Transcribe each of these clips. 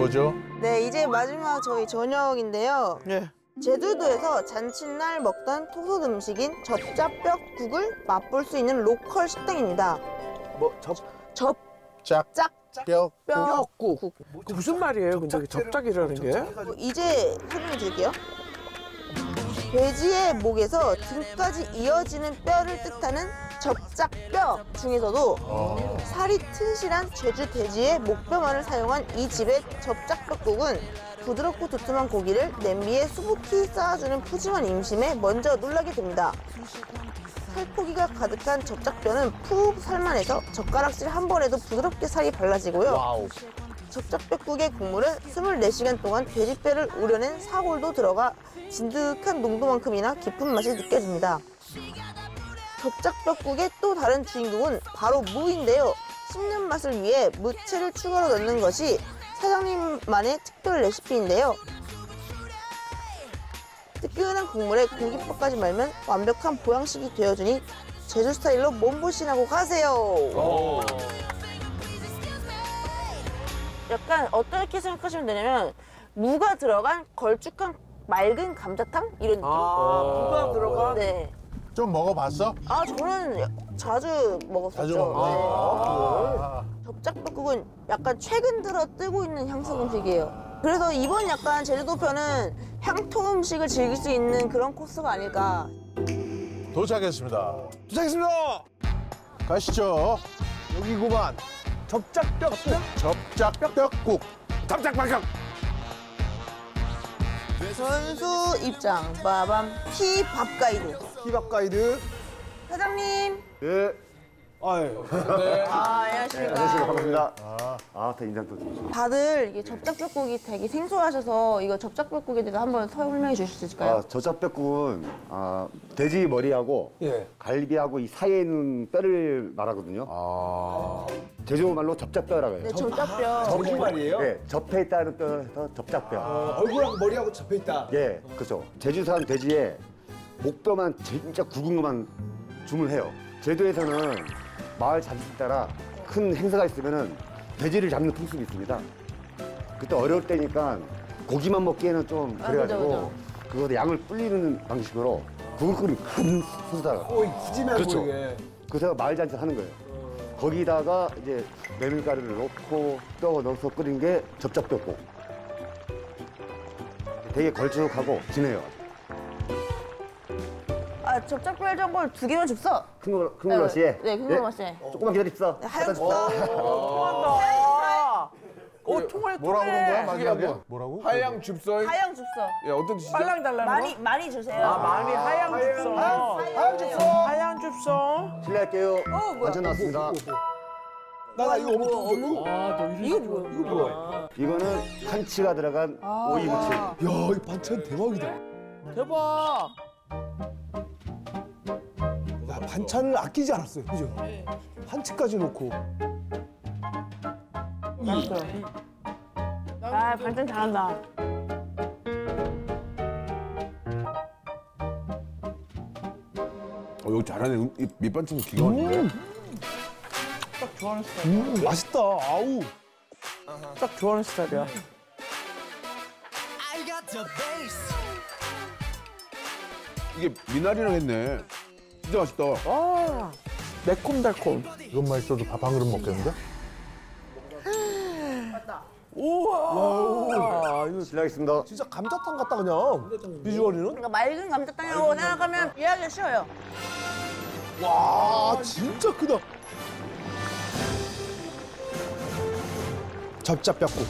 뭐죠? 네, 이제 마지막 저희 저녁인데요. 네. 제주도에서 잔칫날 먹던 토속 음식인 접자뼈국을 맛볼 수 있는 로컬 식당입니다. 뭐 접, 짝, 짝, 뼈, 뼈국. 그 무슨 말이에요? 근데 접짝이라는 게? 어, 이제 설명해 드릴게요. 돼지의 목에서 등까지 이어지는 뼈를 뜻하는 접짝뼈 중에서도 어. 살이 튼실한 제주 돼지의 목뼈만을 사용한 이 집의 접짝뼈국은 부드럽고 두툼한 고기를 냄비에 수북히 쌓아주는 푸짐한 인심에 먼저 놀라게 됩니다. 살코기가 가득한 접짝뼈는 푹 삶아내서 젓가락질 한 번에도 부드럽게 살이 발라지고요. Wow. 접짝뼈국의 국물은 24시간 동안 돼지뼈를 우려낸 사골도 들어가 진득한 농도만큼이나 깊은 맛이 느껴집니다. 접짝뼈국의 또 다른 주인공은 바로 무인데요. 씹는 맛을 위해 무채를 추가로 넣는 것이 사장님만의 특별 레시피인데요. 뜨끈한 국물에 공깃밥까지 말면 완벽한 보양식이 되어주니 제주 스타일로 몸보신하고 가세요. 약간 어떻게 생각하시면 되냐면 무가 들어간 걸쭉한 맑은 감자탕 이런 느낌. 아, 누가 들어가? 네. 좀 먹어봤어? 아 저는 자주 먹었었죠. 자주 먹어. 네. 접착볶국은 약간 최근 들어 뜨고 있는 향성 음식이에요. 그래서 이번 약간 제주도 편은 향토 음식을 즐길 수 있는 그런 코스가 아닐까. 도착했습니다. 도착했습니다. 가시죠. 여기구만. 접짝뼈 접짝뼈국. 답작박작. 선수 입장 빠밤 티밥 가이드. 힙합 가이드. 사장님. 예, 아유. 아 안녕하십니까. 안녕하세요. 반갑습니다. 아, 더 인상 또 좋으시네. 다들 이게 접착뼈국이 되게 생소하셔서 이거 접착뼈국에 대해서 한번 설명해 주실 수 있을까요? 아, 저작뼈국은 아, 돼지 머리하고 예. 갈비하고 이 사이에 있는 뼈를 말하거든요. 아. 제주 말로 접짝뼈라고 해요. 네, 접착뼈. 저기 말이에요? 예, 접해 있다는 뼈에서 접짝뼈. 어, 얼굴하고 머리하고 접혀 있다. 예, 그렇죠. 제주산 돼지에 목뼈만 진짜 굵은 것만 주문해요. 제주에서는 마을 자식 따라 큰 행사가 있으면은 돼지를 잡는 풍습이 있습니다. 그때 어려울 때니까 고기만 먹기에는 좀 아, 그래가지고 그죠, 그거 양을 불리는 방식으로 국을 끓인 큰 수다가 오, 푸짐해 그렇죠. 보이게. 그래서 마을 잔치 하는 거예요. 거기다가 이제 메밀가루를 넣고 뼈 넣어서 끓인 게 접착뼈국. 되게 걸쭉하고 진해요. 아 접착뼈 전골 두 개만 줍서. 큰 거, 큰거 맛이에. 네, 큰거 맛이에. 조금만 기다립시다. 네, 하얀 줍서. 통한다. 어, 통해, 뭐라고. 그런 거야, 마지막에? 뭐라고? 하양 줍설. 하양 줍서. 야 어떤 뜻이죠? 빨랑 달라는 많이 거? 많이 주세요. 아, 많이 하양 줍서. 하얀 줍서. 하양 줍서. 실례할게요. 어, 뭐야? 완전 나왔습니다. 나, 나 이거 어묵 어묵. 아, 너 이거 뭐야? 이거 뭐야? 이거는 한치가 들어간 오이 무침. 야, 이 반찬 대박이다. 대박. 야, 반찬을 아끼지 않았어요. 그죠? 한치까지 놓고. 아 반찬 잘한다. 어, 여기 잘하네. 이 밑반찬 기가 막히네. 딱 좋아하는 스타일. 음, 맛있다. 아우. 딱 좋아하는 스타일이야. 이게 미나리랑 했네. 진짜 맛있다. 아, 매콤달콤. 이것만 있어도 밥 한 그릇 먹겠는데? 우와. 이거 실례하겠습니다. 진짜 감자탕 같다 그냥. 비주얼이는. 그러니까 맑은 감자탕이라고 생각하면 이해하기 쉬워요. 와, 진짜 크다. 접자뼈국.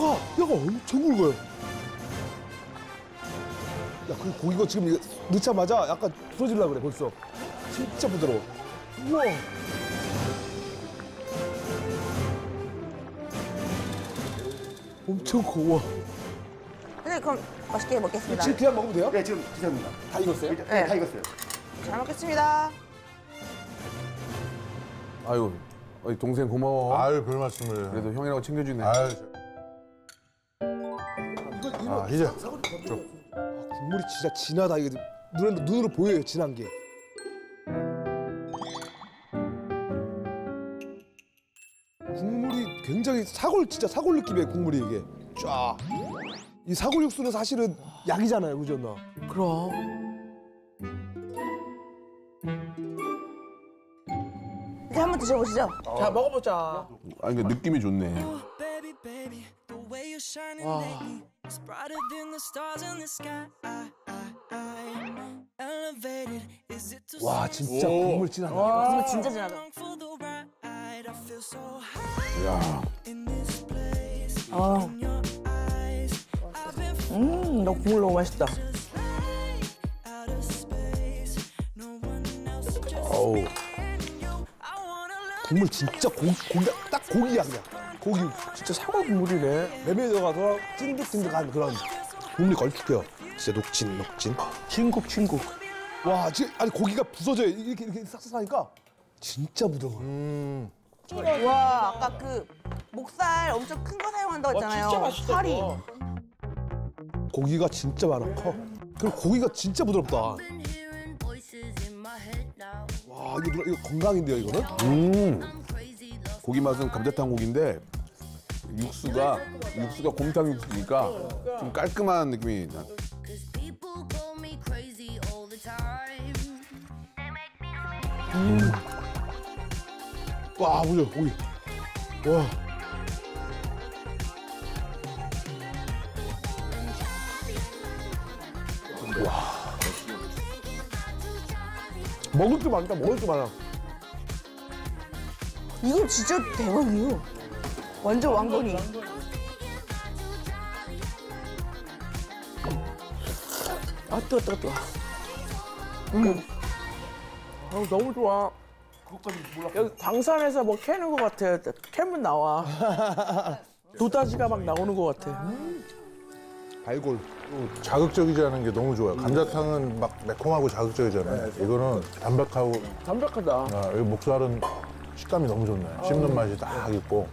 뼈가, 뼈가 엄청 굵어요. 야, 그 고기가 지금 이거 넣자마자 약간 부러질라 그래, 벌써. 진짜 부드러워. 우와. 엄청 커, 와. 네, 그럼 맛있게 먹겠습니다. 지금 그냥 먹으면 돼요? 네, 지금 드셨습니다. 다 익었어요? 네, 다 익었어요. 잘 먹겠습니다. 아유, 동생 고마워. 아유, 별 말씀을. 그래도 형이라고 챙겨주네. 아유. 아, 이제. 아, 국물이 진짜 진하다. 이게 눈으로, 눈으로 보여요, 진한 게. 국물이 굉장히 사골, 진짜 사골 느낌의 국물이 이게. 쫙. 이 사골 육수는 사실은 약이잖아요, 그죠, 나? 그럼. 이제 한번 드셔보시죠. 어. 자, 먹어보자. 아, 이게 느낌이 좋네. 와. 와? 진짜 국물 진하다. 이거 진짜 진하다. 야. 아, 음, 너 국물 너무 맛있다. 어우, 국물 진짜 고기, 고기가 딱 고기 약이야. 고기 진짜 사골 국물이네. 맵에 들어가서 찐득찐득한 그런 국물이 걸쭉해요. 진짜 녹진, 녹진. 진국, 진국. 와, 지금 아니 고기가 부서져요. 이렇게 이렇게 싹싹하니까 진짜 부드러워. 와, 아까 그 목살 엄청 큰 거 사용한다고 와, 했잖아요. 진짜 맛있다. 살이. 고기가 진짜 많아 커. 그리고 고기가 진짜 부드럽다. 와, 이거 누나 이거 건강인데요, 이거는? 음. 고기 맛은 감자탕 고기인데 육수가 육수가 곰탕 육수니까 좀 깔끔한 느낌이 나. Time. 와, 보죠 고기. 와. 와. 먹을 게 많다, 먹을 게 많아. 이거 진짜 대박이에요. 완전 왕건이. 아, 뜨거, 뜨거, 뜨거. 음. 어, 너무 좋아. 여기 광산에서 뭐 캐는 것 같아. 캐면 나와. 도다지가 막 나오는 것 같아. 발골. 자극적이지 않은 게 너무 좋아요. 감자탕은 막 매콤하고 자극적이잖아요. 이거는 담백하고 담백하다. 아, 이 목살은 식감이 너무 좋네. 씹는 맛이 딱 있고.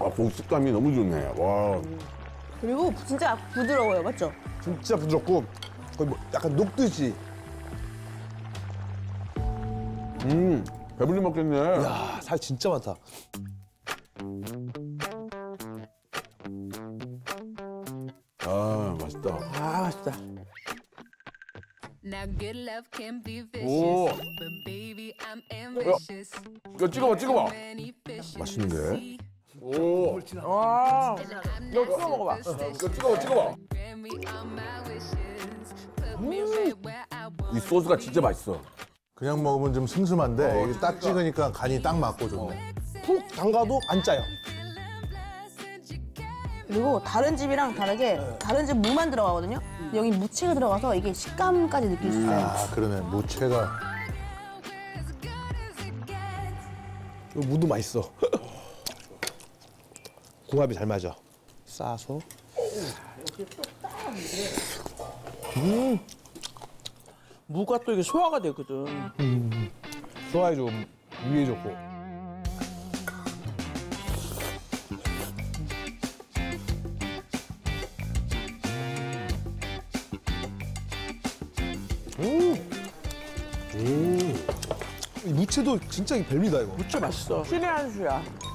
아, 고기 식감이 너무 좋네. 와, 그리고 진짜 부드러워요, 맞죠? 진짜 부드럽고 거의 뭐 약간 녹듯이. 음, 배불리 먹겠네. 야, 살 진짜 많다. 아, 맛있다. 아, 맛있다. 오, ambitious. 이거 찍어봐, 찍어봐. 맛있는데? 오, 와, I'm 이거 찍어 먹어봐. 이거 찍어봐, 찍어봐. Want. 이 소스가 진짜 맛있어. 그냥 먹으면 좀 슴슴한데 이게 딱 찍으니까 간이 딱 맞고 좋네. 푹 담가도 안 짜요. 그리고 다른 집이랑 다르게 다른 집 무만 들어가거든요. 여기 무채가 들어가서 이게 식감까지 느낄 수 있어요. 아 그러네. 무채가 이거 무도 맛있어. 궁합이 잘 맞아. 싸서. 무가 또 이게 소화가 되거든. 소화에 좀 위에 좋고. 음. 이 무채도 진짜 별미다 이거. 무채 맛있어. 신의 한 수야.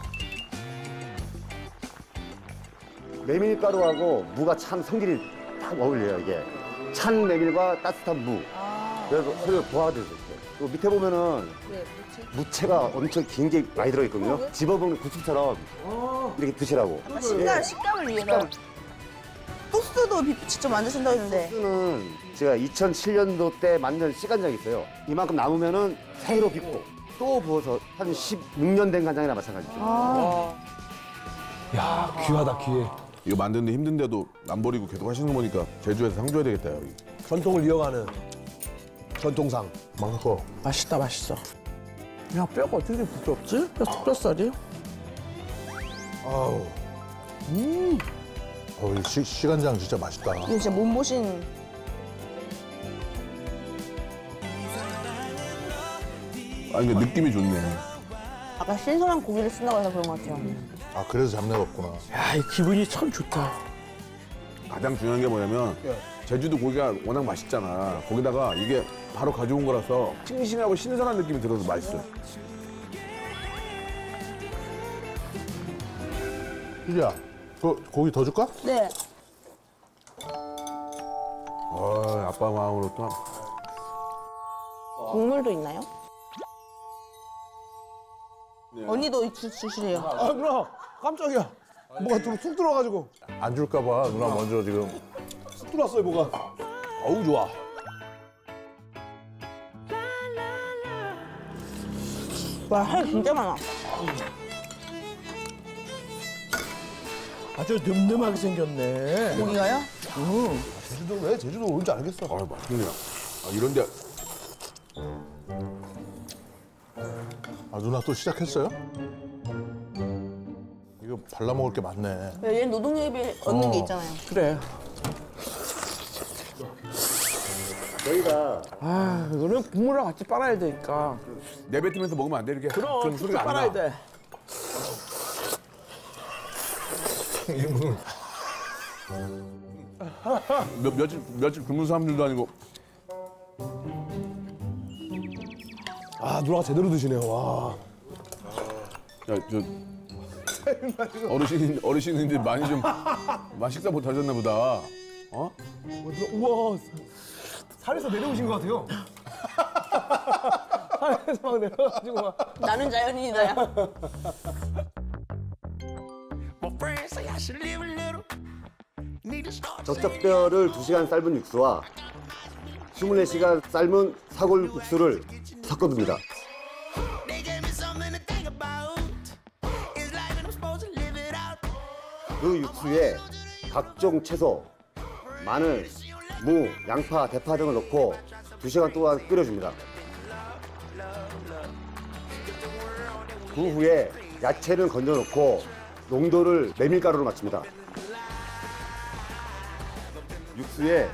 메밀 가루하고 무가 참 성질이 딱 어울려요 이게. 찬 메밀과 따뜻한 무. 그래서 서로 조화가 되고 있어요. 밑에 보면은 무채가 엄청 긴 게 많이 들어있거든요. 집어먹는 국수처럼 이렇게 드시라고. 식감, 식감을 위해서. 소스도 비- 직접 만드신다고 했는데. 소스는 제가 2007년도 때 만든 시간장이 있어요. 이만큼 남으면은 새로 빚고 또 부어서 한 16년 된 간장이나 마찬가지죠. 야 귀하다 귀해. 이거 만드는데 힘든데도 안 버리고 계속 하시는 거 보니까 제주에서 상 줘야 되겠다, 여기. 전통을 이어가는 전통상. 맛있고. 맛있다, 맛있어. 야, 뼈가 어떻게 부드럽지? 뼈, 뼈살이? 아우. 어, 이 시, 시간장 진짜 맛있다. 이거 진짜 몸보신 아니, 근데 느낌이 좋네. 아까 신선한 고기를 쓴다고 해서 그런 것 같아요. 아 그래서 잡내가 없구나. 야, 이 기분이 참 좋다. 가장 중요한 게 뭐냐면 제주도 고기가 워낙 맛있잖아. 거기다가 이게 바로 가져온 거라서 싱싱하고 신선한 느낌이 들어서 맛있어. 희리야, 그 고기 더 줄까? 네. 어, 아빠 마음으로 또. 국물도 있나요? 네. 언니도 주, 주시래요. 아 누나 깜짝이야. 뭐가 좀툭 들어가지고 안 줄까 봐. 누나 먼저 지금. 툭 들어왔어요 뭐가. 어우 좋아. 와, 살 진짜 많아. 아주 늠름하게 생겼네. 고기가요? 제주도 왜 제주도 올줄 알겠어. 아, 맛있네요. 아, 이런데 아, 누나 또 시작했어요? 이거 발라 먹을 게 많네. 얘 노동요입에 얻는 게 있잖아요. 그래. 저희가 아, 이거는 국물랑 같이 빨아야 되니까. 내뱉으면서 먹으면 안 돼 이렇게. 그럼 그럼 소리가 안 빨아야 나. 돼. 몇, 며칠 며칠 굶은 사람들도 아니고 아 누나가 제대로 드시네요. 와. 야, 저 어르신 어르신인데 많이 좀 많이 식사 못 하셨나 보다. 어? 우와 산에서 내려오신 것 같아요. 산에서 막 내려가지고 막. 나는 자연인이다야. 젖적뼈를 2시간 삶은 육수와 24시간 삶은 사골 육수를 섞어둡니다. 그 육수에 각종 채소, 마늘, 무, 양파, 대파 등을 넣고 2시간 동안 끓여줍니다. 그 후에 야채를 건져 넣고 농도를 메밀가루로 맞춥니다. 육수에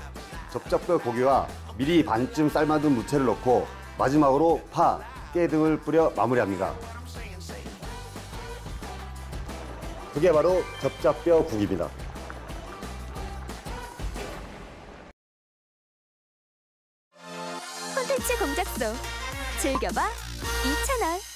접착뼈 고기와 미리 반쯤 삶아둔 무채를 넣고 마지막으로 파, 깨 등을 뿌려 마무리합니다. 그게 바로 접착뼈 국입니다. 콘텐츠 공작소 즐겨봐 이채널